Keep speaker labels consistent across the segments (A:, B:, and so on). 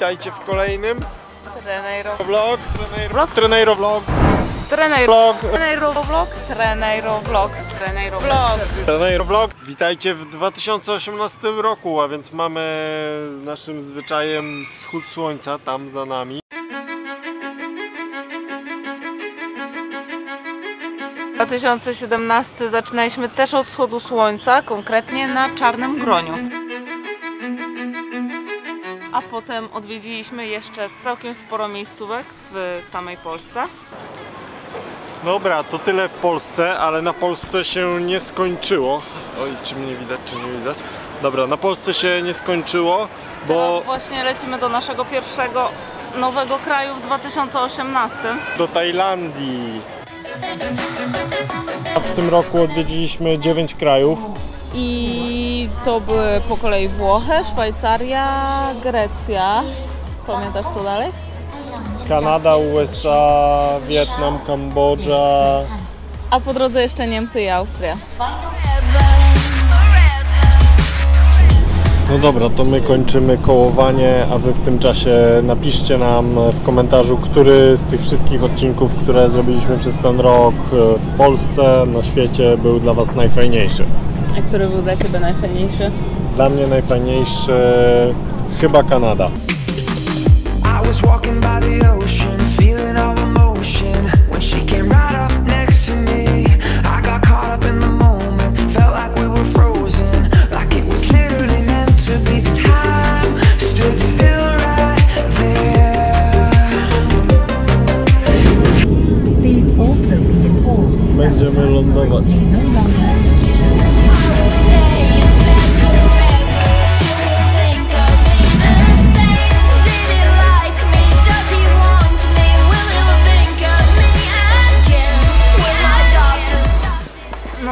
A: witajcie w kolejnym
B: Treneiro
A: vlog. Treneiro, treneiro vlog.
B: Treneiro
A: Vlog.
B: Treneiro vlog Treneiro vlog Treneiro vlog
A: Treneiro vlog. Witajcie w 2018 roku, a więc mamy naszym zwyczajem wschód słońca tam za nami.
B: 2017 zaczynaliśmy też od wschodu słońca, konkretnie na Czarnym Groniu. A potem odwiedziliśmy jeszcze całkiem sporo miejscówek w samej Polsce.
A: Dobra, to tyle w Polsce, ale na Polsce się nie skończyło. Oj, czy mnie widać, czy nie widać? Dobra, na Polsce się nie skończyło, bo
B: Teraz właśnie lecimy do naszego pierwszego nowego kraju w 2018.
A: do Tajlandii. W tym roku odwiedziliśmy 9 krajów.
B: I to były po kolei Włochy, Szwajcaria, Grecja. Pamiętasz co dalej?
A: Kanada, USA, Wietnam, Kambodża.
B: A po drodze jeszcze Niemcy i Austria.
A: No dobra, to my kończymy kołowanie, a wy w tym czasie napiszcie nam w komentarzu, który z tych wszystkich odcinków, które zrobiliśmy przez ten rok w Polsce, na świecie był dla was najfajniejszy.
B: A który był dla Ciebie najfajniejszy?
A: Dla mnie najfajniejszy chyba Kanada.
C: I was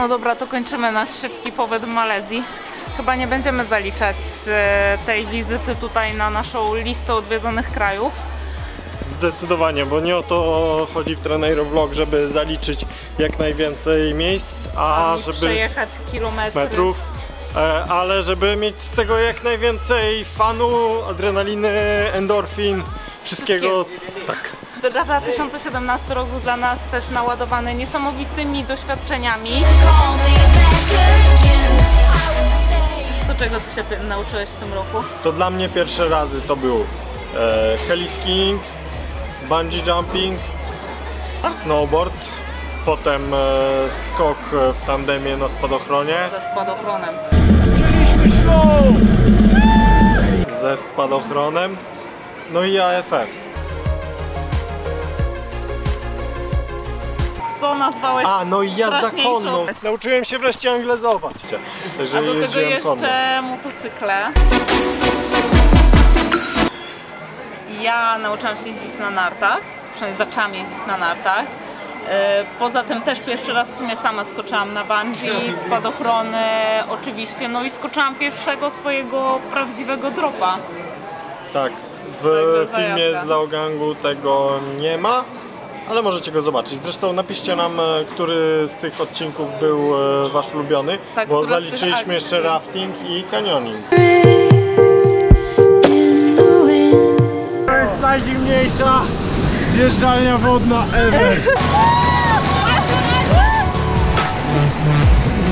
B: No dobra, to kończymy nasz szybki pobyt w Malezji. Chyba nie będziemy zaliczać e, tej wizyty tutaj na naszą listę odwiedzonych krajów.
A: Zdecydowanie, bo nie o to chodzi w Treneiro Vlog, żeby zaliczyć jak najwięcej miejsc, a żeby
B: przejechać kilometry.
A: metrów, e, ale żeby mieć z tego jak najwięcej fanu, adrenaliny, endorfin, wszystkiego. Tak.
B: 2017 rok był dla nas też naładowany niesamowitymi doświadczeniami. To czego Ty się nauczyłeś w tym roku?
A: To dla mnie pierwsze razy to był e, heliskiing, bungee jumping, snowboard, potem e, skok w tandemie na spadochronie.
B: Ze spadochronem.
A: ze spadochronem, no i AFF.
B: Co nazwałeś
A: A, no i jazda konną. Nauczyłem się wreszcie anglezować. Także
B: A do tego jeszcze
A: konno.
B: motocykle. Ja nauczyłam się jeździć na nartach, przynajmniej zaczęłam jeździć na nartach. E, Poza tym też pierwszy raz w sumie sama skoczyłam na bungee, spadochrony oczywiście, no i skoczyłam pierwszego swojego prawdziwego dropa.
A: Tak, w filmie z Laogangu tego nie ma, ale możecie go zobaczyć. Zresztą napiszcie nam, e, który z tych odcinków był e, wasz ulubiony,
B: Tak,
A: bo zaliczyliśmy jeszcze rafting i canyoning. To jest najzimniejsza zjeżdżalnia wodna ever.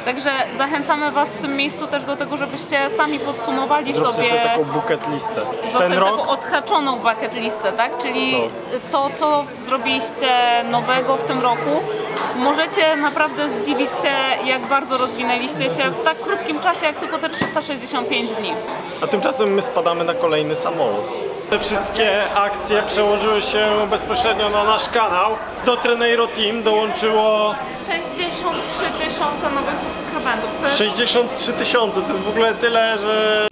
B: Także zachęcamy Was w tym miejscu też do tego, żebyście sami podsumowali
A: Zróbcie
B: sobie
A: sobie taką bucket listę.
B: w
A: Ten
B: zasadzie taką
A: rok
B: odhaczoną bucket listę, tak? Czyli
A: No.
B: to, co zrobiliście nowego w tym roku, możecie naprawdę zdziwić się, jak bardzo rozwinęliście się w tak krótkim czasie, jak tylko te 365 dni.
A: A tymczasem my spadamy na kolejny samolot. Te wszystkie akcje przełożyły się bezpośrednio na nasz kanał. Do Treneiro Team dołączyło
B: 63 tysiące nowych subskrybentów. To jest
A: 63 tysiące. To jest w ogóle tyle, że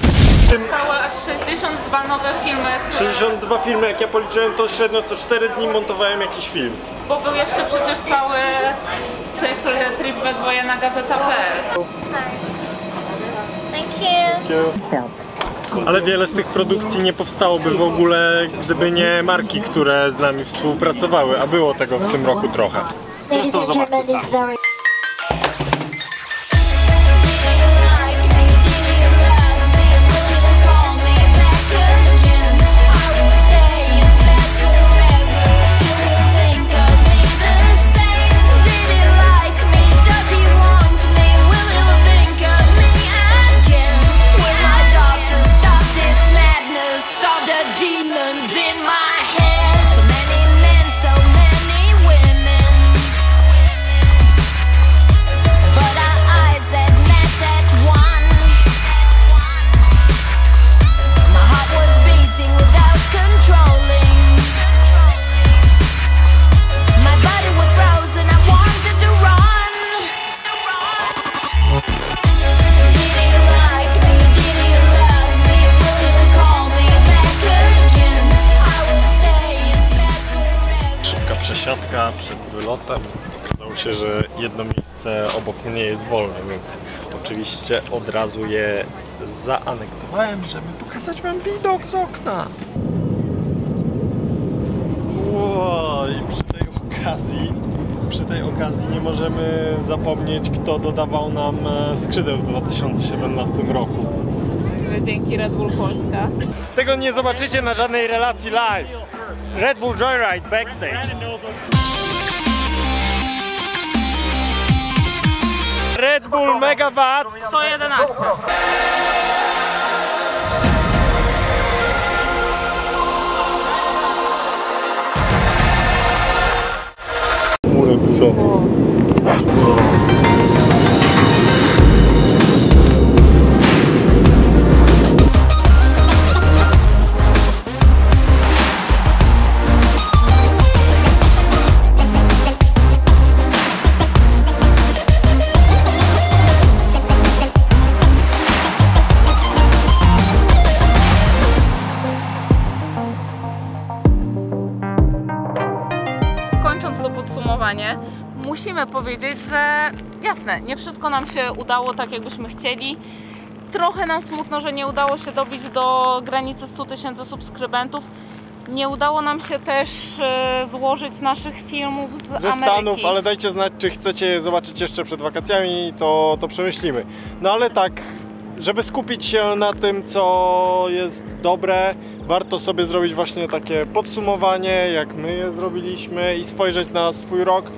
B: stałe aż 62 nowe filmy, które,
A: 62 filmy, jak ja policzyłem, to średnio co 4 dni montowałem jakiś film.
B: bo był jeszcze przecież cały cykl Trip we dwoje na gazeta.pl.
D: Thank you.
A: Ale wiele z tych produkcji nie powstałoby w ogóle, gdyby nie marki, które z nami współpracowały, a było tego w tym roku trochę. Zresztą zobaczcie sami. Przed wylotem. Okazało się, że jedno miejsce obok mnie jest wolne, więc oczywiście od razu je zaanektowałem, żeby pokazać wam widok z okna. Ło, I przy tej okazji, przy tej okazji nie możemy zapomnieć, kto dodawał nam e, skrzydeł w 2017 roku.
B: Dzięki Red Bull Polska.
A: Tego nie zobaczycie na żadnej relacji live. Red Bull Joyride backstage. Red Bull Megawatt
B: 111.
A: Murek burzowy.
B: Powiedzieć, że jasne, nie wszystko nam się udało tak, jakbyśmy chcieli. Trochę nam smutno, że nie udało się dobić do granicy 100 tysięcy subskrybentów. Nie udało nam się też e, złożyć naszych filmów z
A: Ze
B: Ameryki.
A: Stanów, ale dajcie znać, czy chcecie je zobaczyć jeszcze przed wakacjami, to, to przemyślimy. No ale tak, żeby skupić się na tym, co jest dobre, warto sobie zrobić właśnie takie podsumowanie, jak my je zrobiliśmy i spojrzeć na swój rok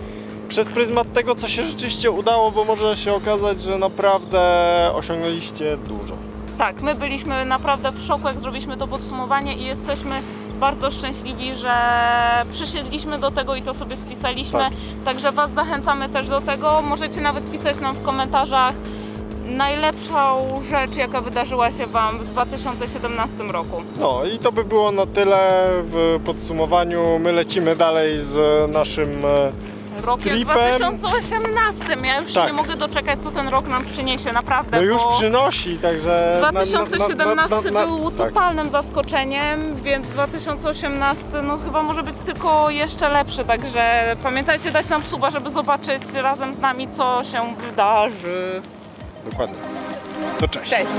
A: przez pryzmat tego, co się rzeczywiście udało, bo może się okazać, że naprawdę osiągnęliście dużo.
B: Tak, my byliśmy naprawdę w szoku, jak zrobiliśmy to podsumowanie i jesteśmy bardzo szczęśliwi, że przysiedliśmy do tego i to sobie spisaliśmy.
A: Tak.
B: Także Was zachęcamy też do tego. Możecie nawet pisać nam w komentarzach najlepszą rzecz, jaka wydarzyła się Wam w 2017 roku.
A: No i to by było na tyle w podsumowaniu. My lecimy dalej z naszym e,
B: Rokiem
A: Tripem.
B: 2018. Ja już
A: Tak.
B: nie mogę doczekać, co ten rok nam przyniesie, naprawdę.
A: No już przynosi, także. na- na- na-
B: 2017
A: na- na-
B: był
A: tak.
B: totalnym zaskoczeniem, więc 2018 no chyba może być tylko jeszcze lepszy, także pamiętajcie dać nam suba, żeby zobaczyć razem z nami co się wydarzy.
A: Dokładnie. To cześć.
B: Cześć!